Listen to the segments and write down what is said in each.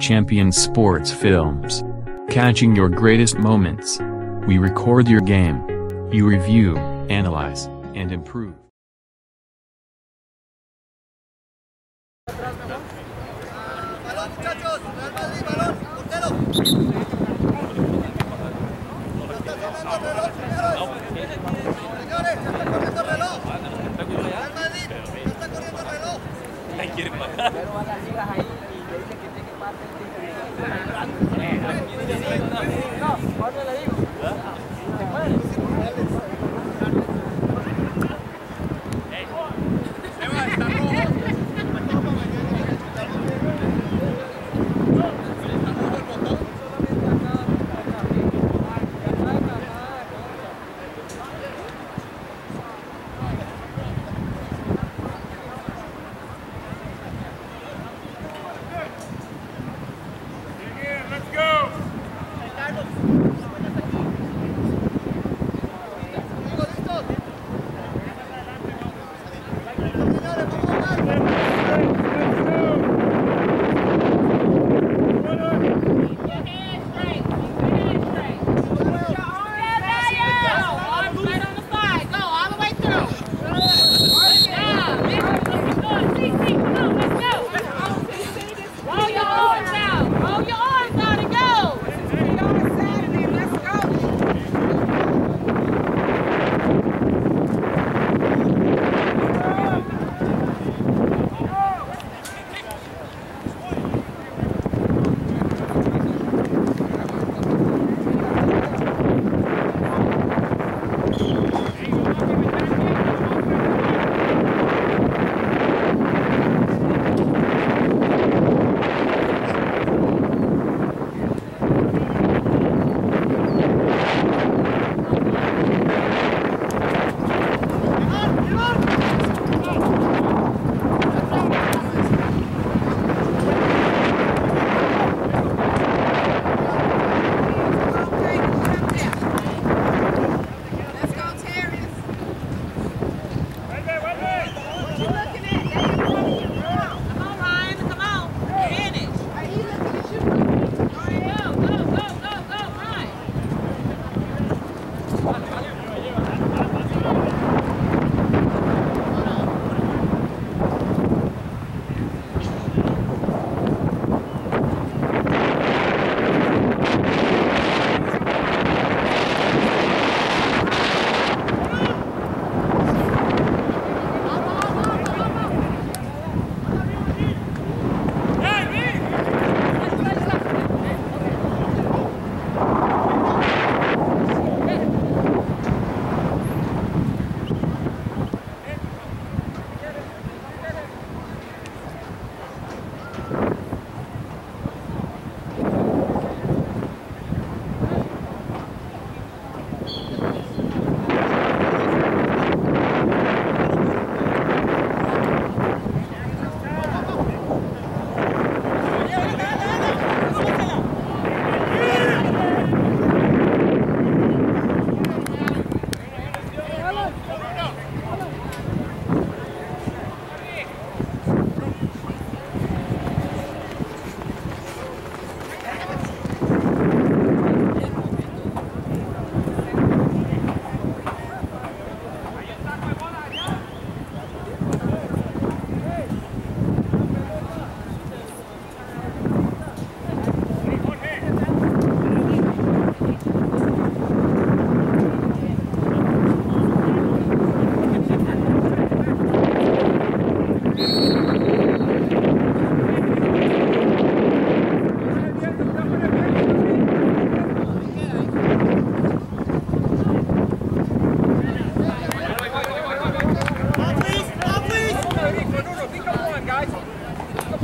Champions Sports Films. Catching your greatest moments. We record your game. You review, analyze, and improve. Gracias.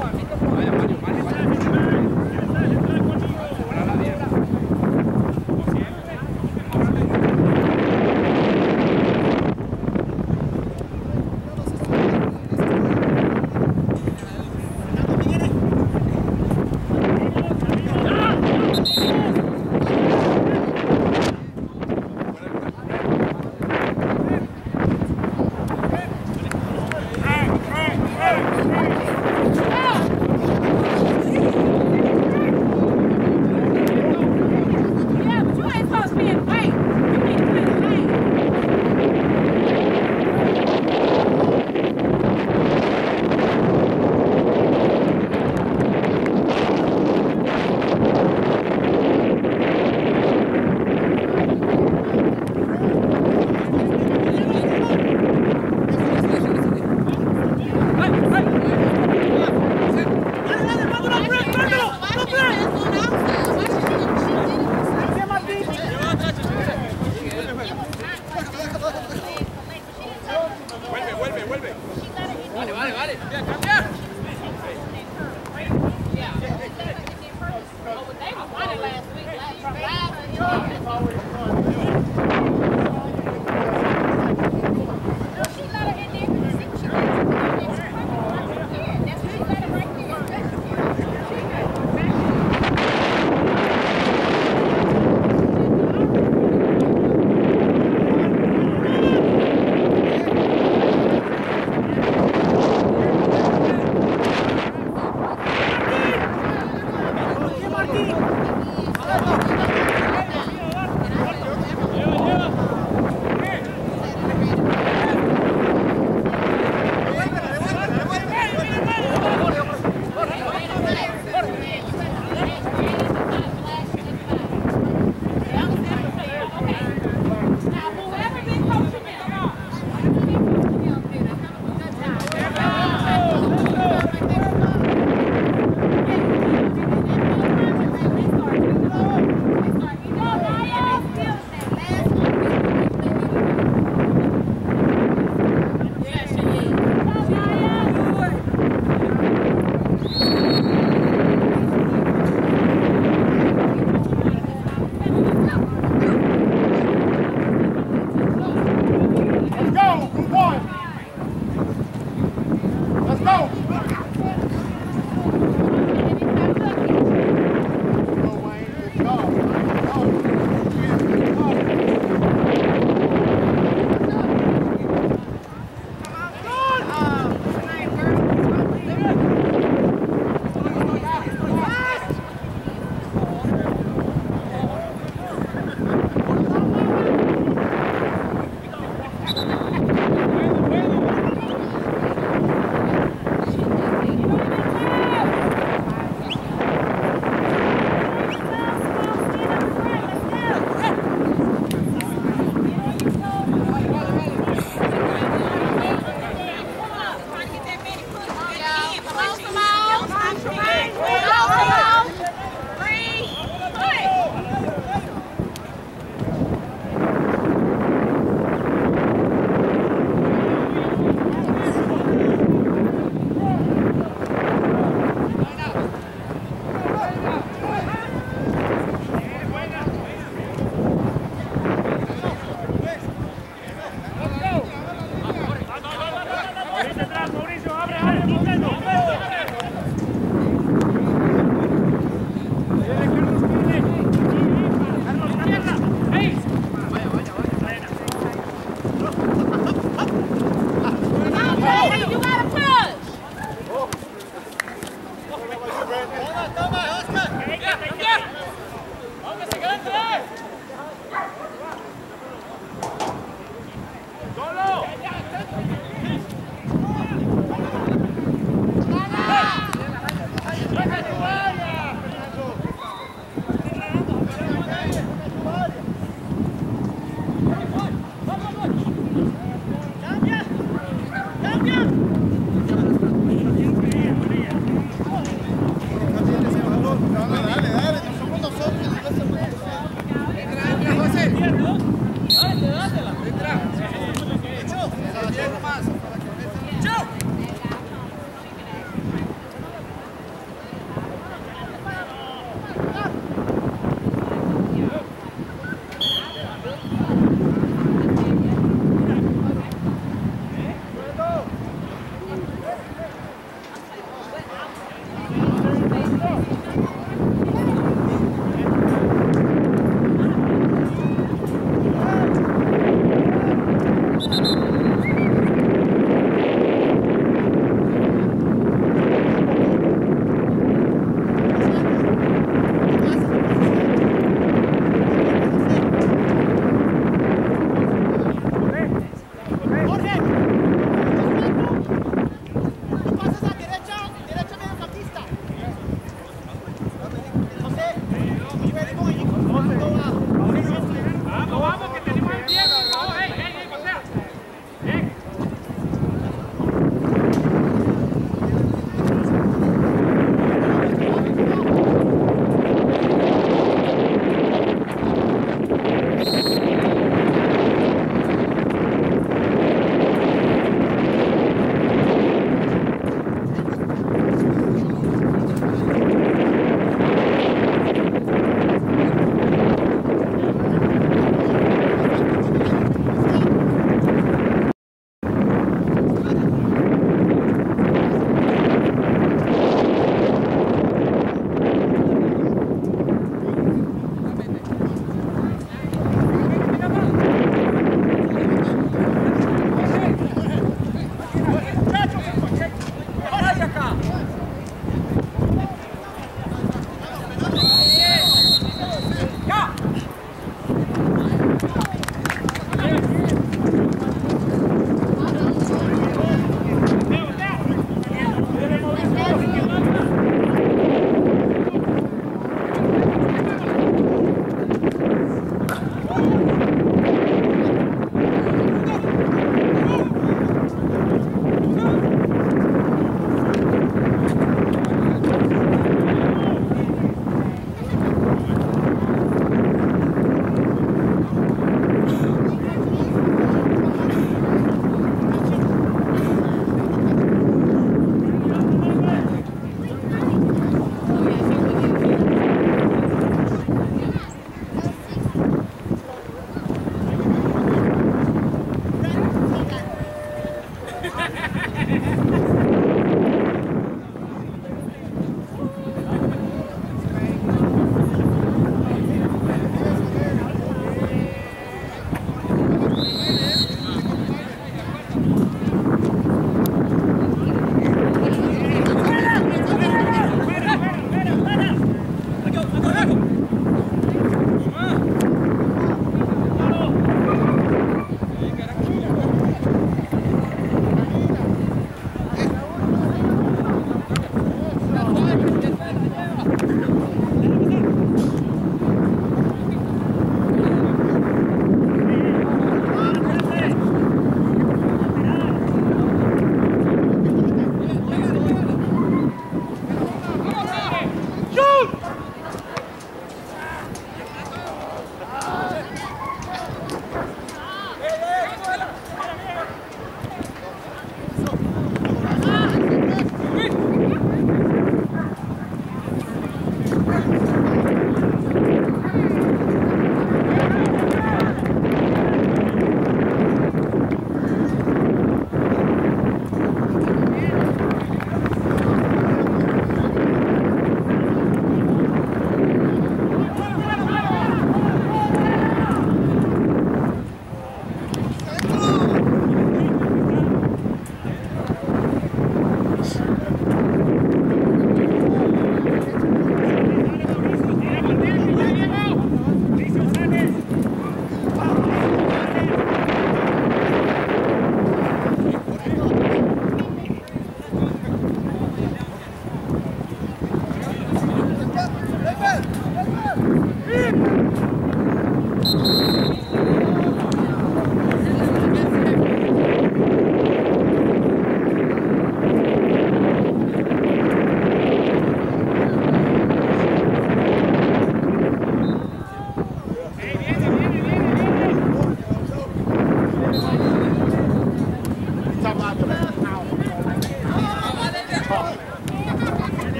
fly, make it fly.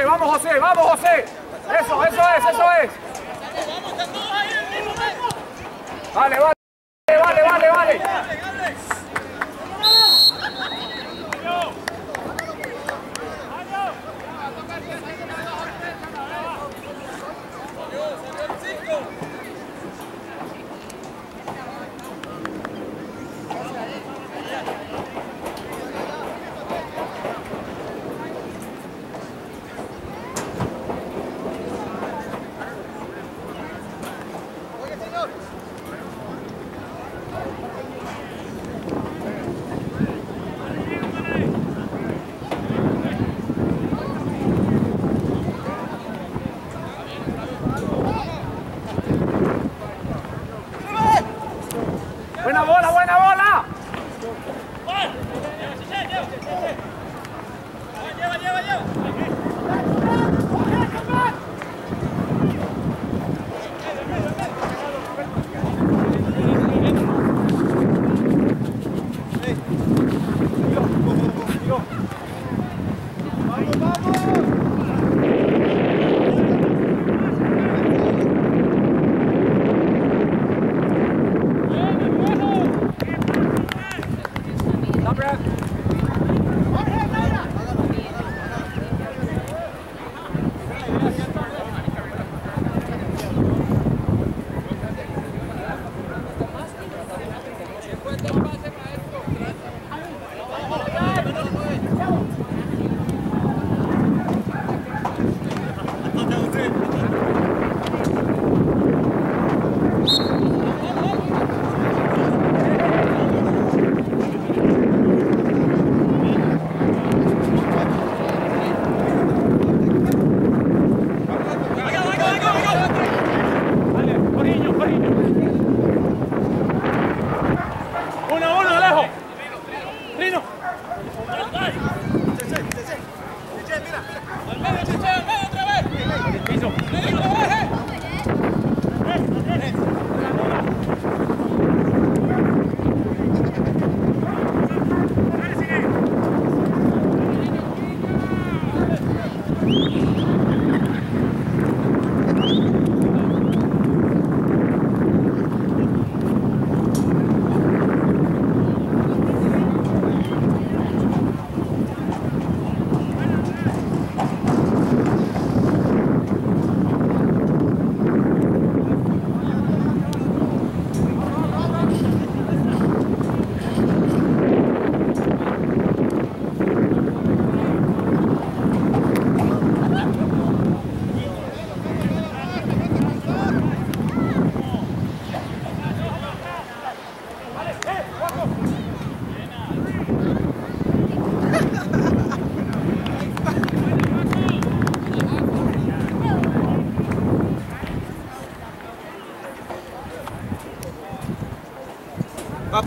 vamos José, vamos José. Eso, eso es, eso es. Vale, vale.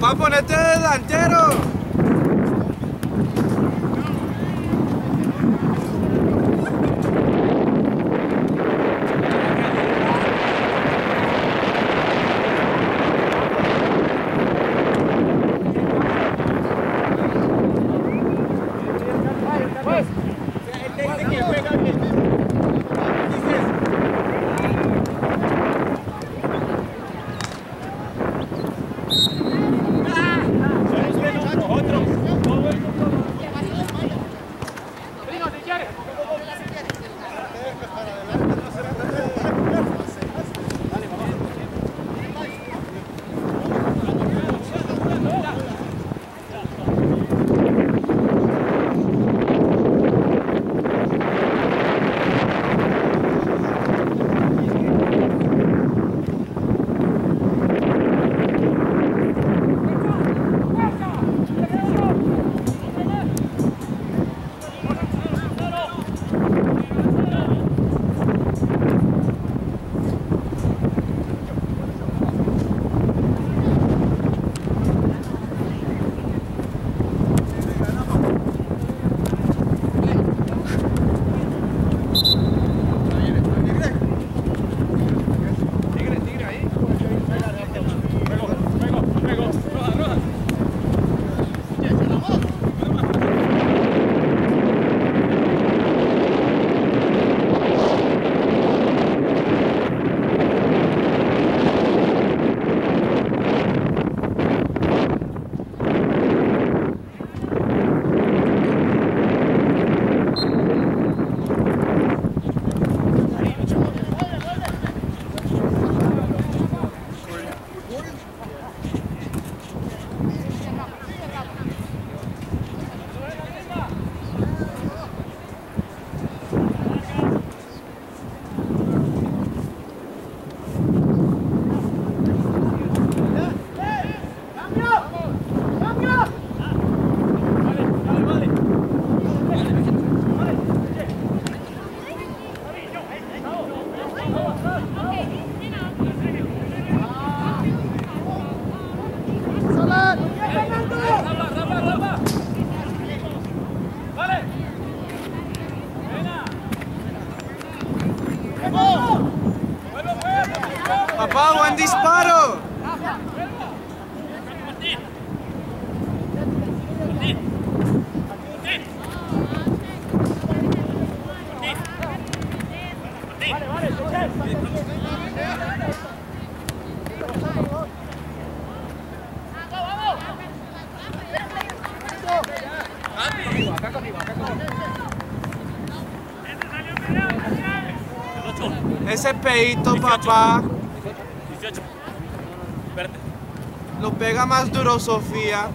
Va a ponerte delantero. ese peito, papá. 18. Espérate. Lo pega más duro, Sofía.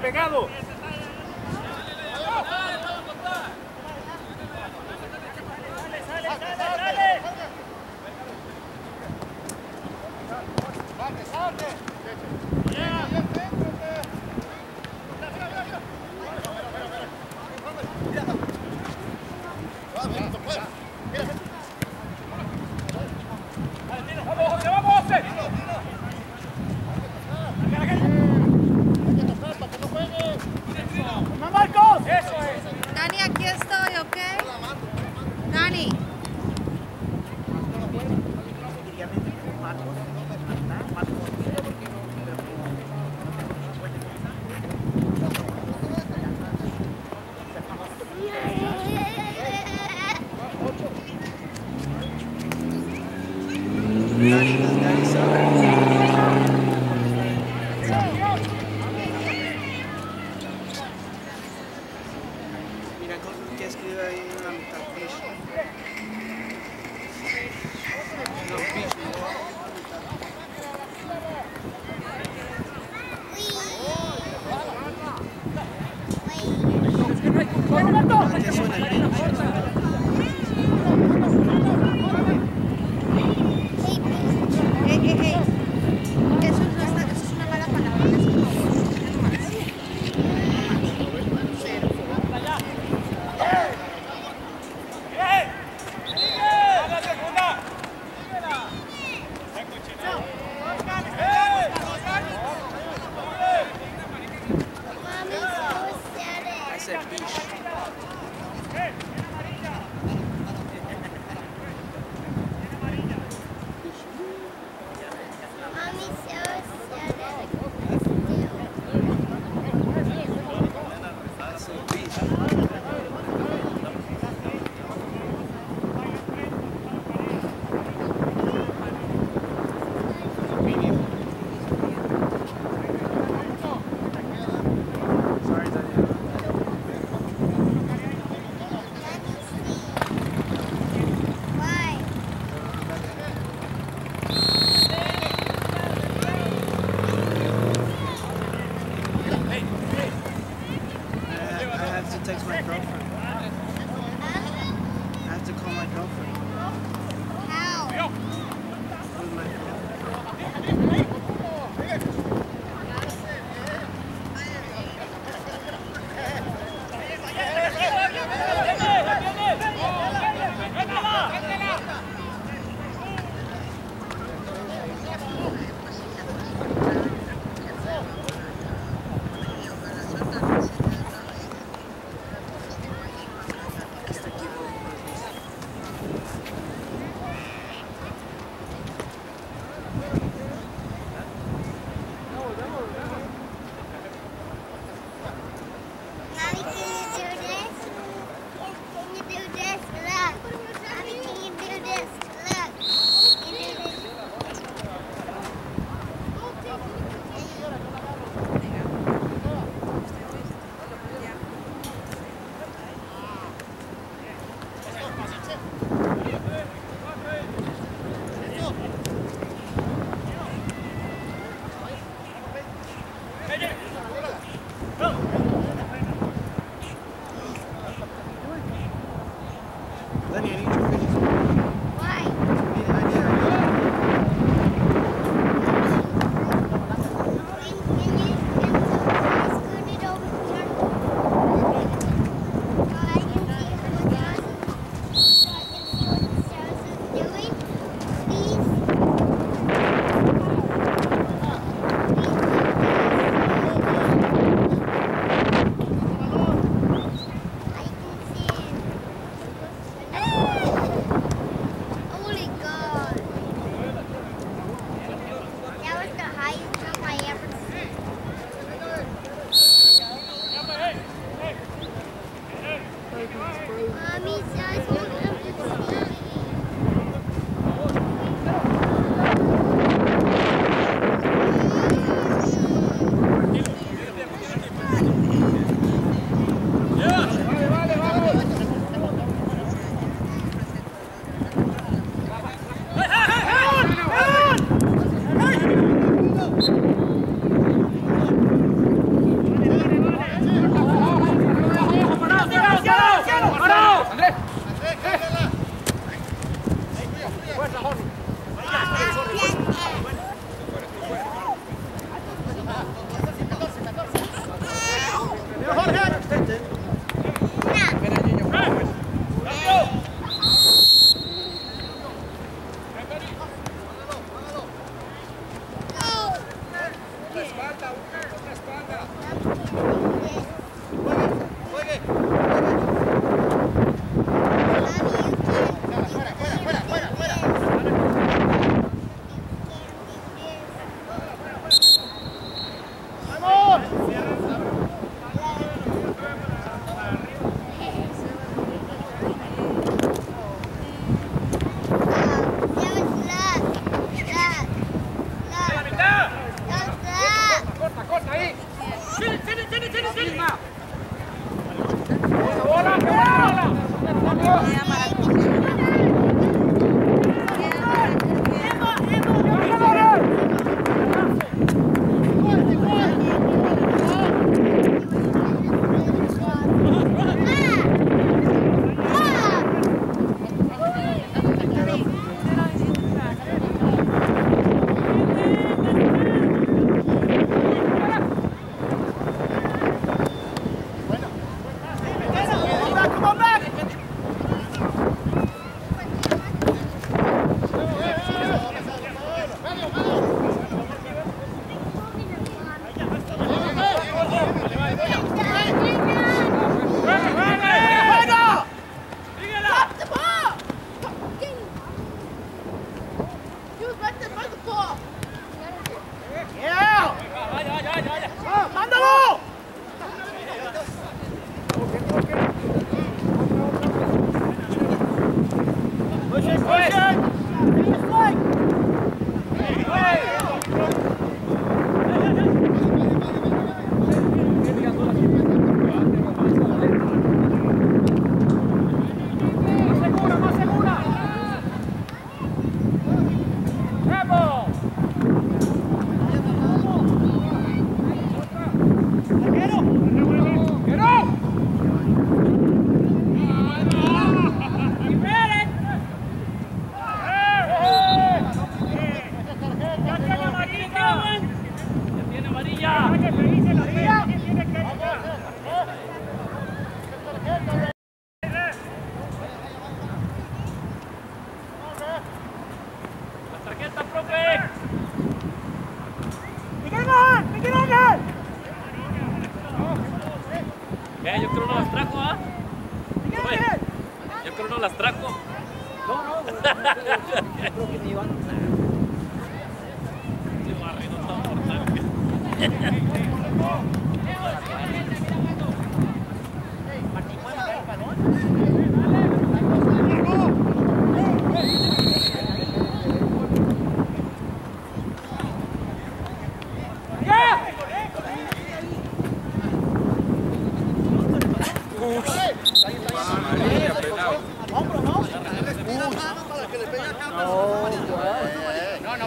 pegado.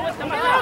Come on, come on.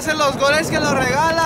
hacen los goles que lo regalan.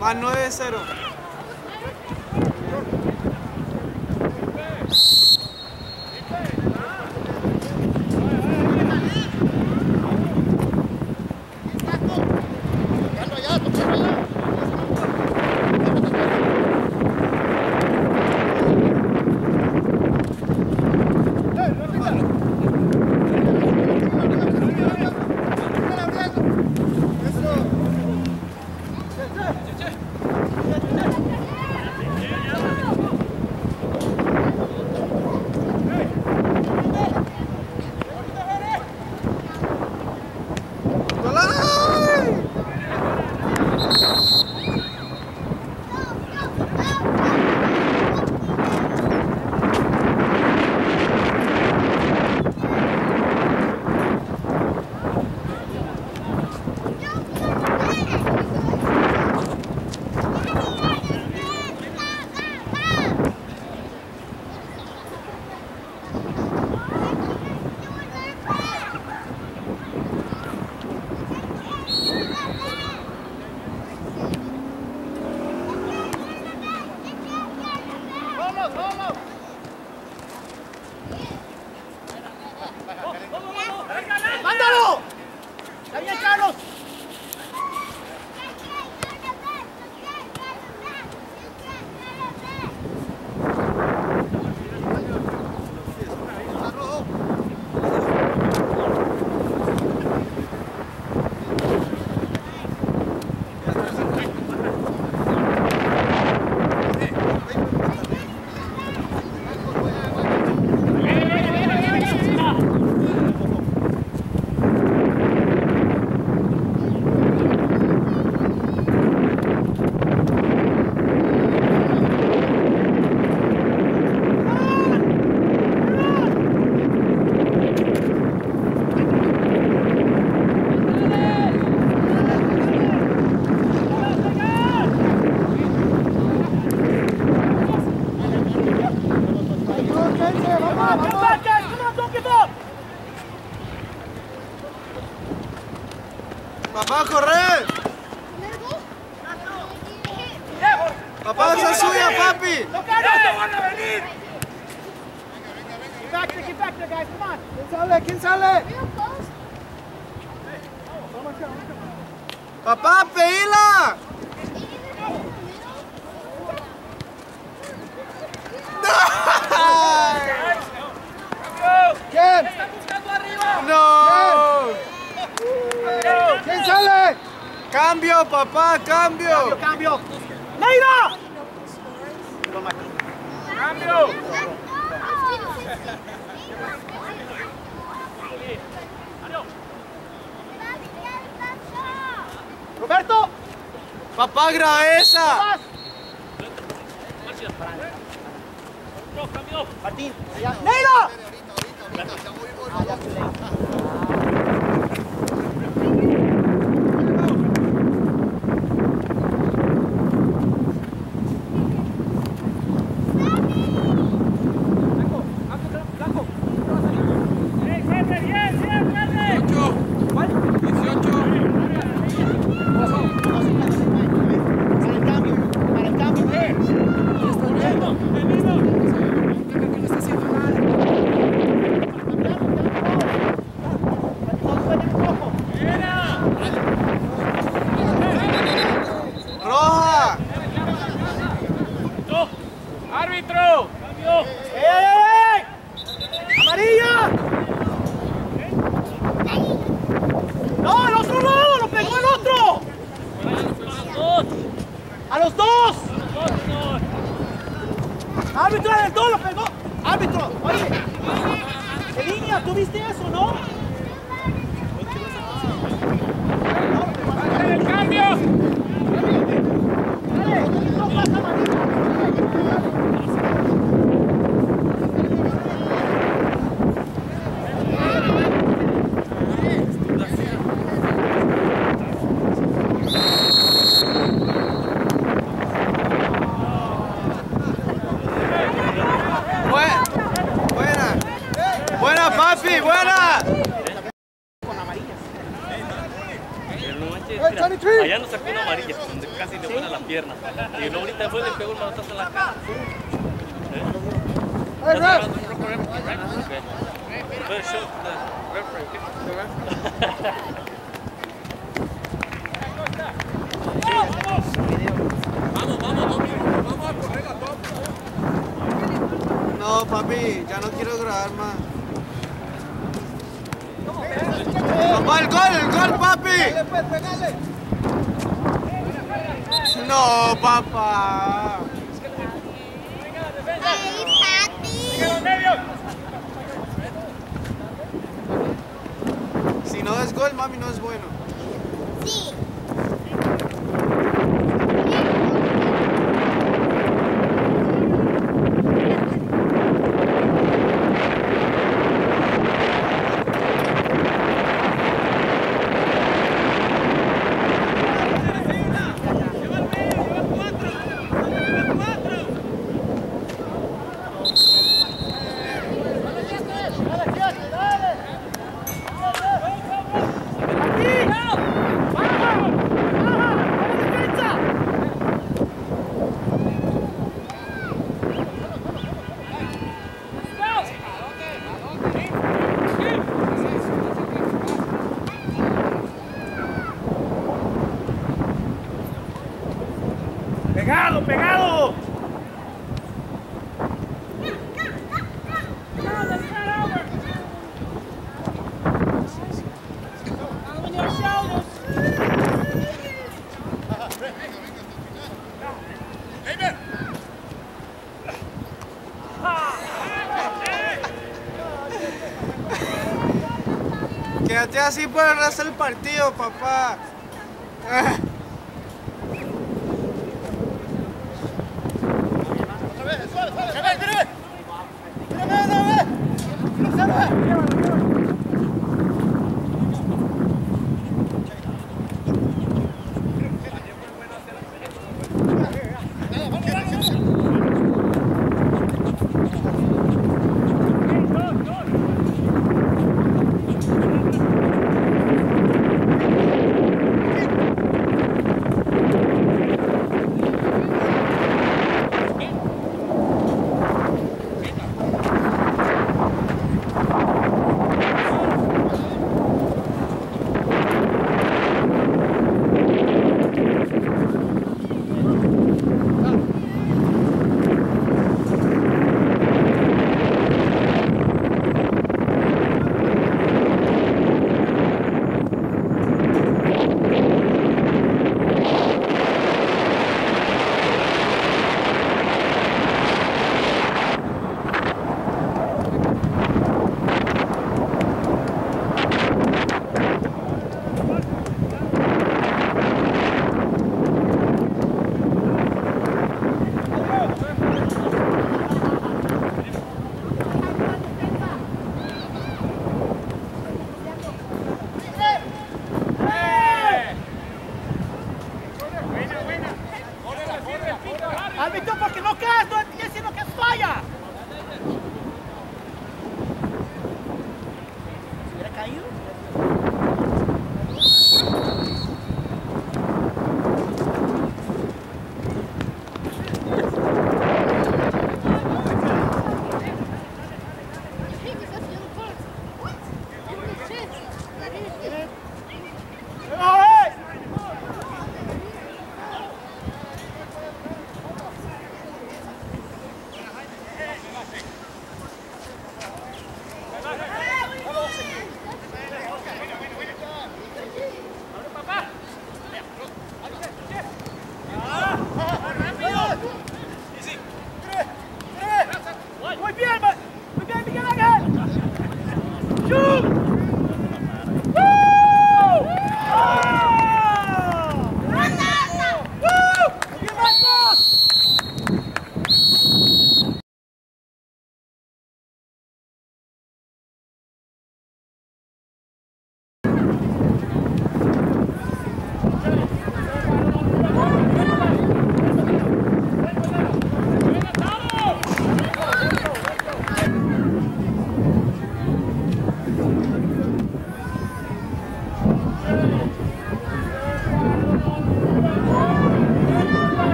Más 9-0. así por el partido, papá.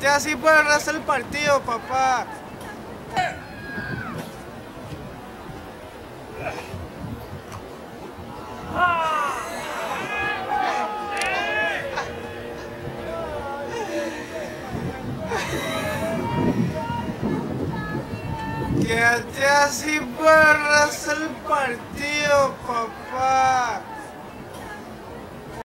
Te así hacer el partido, papá.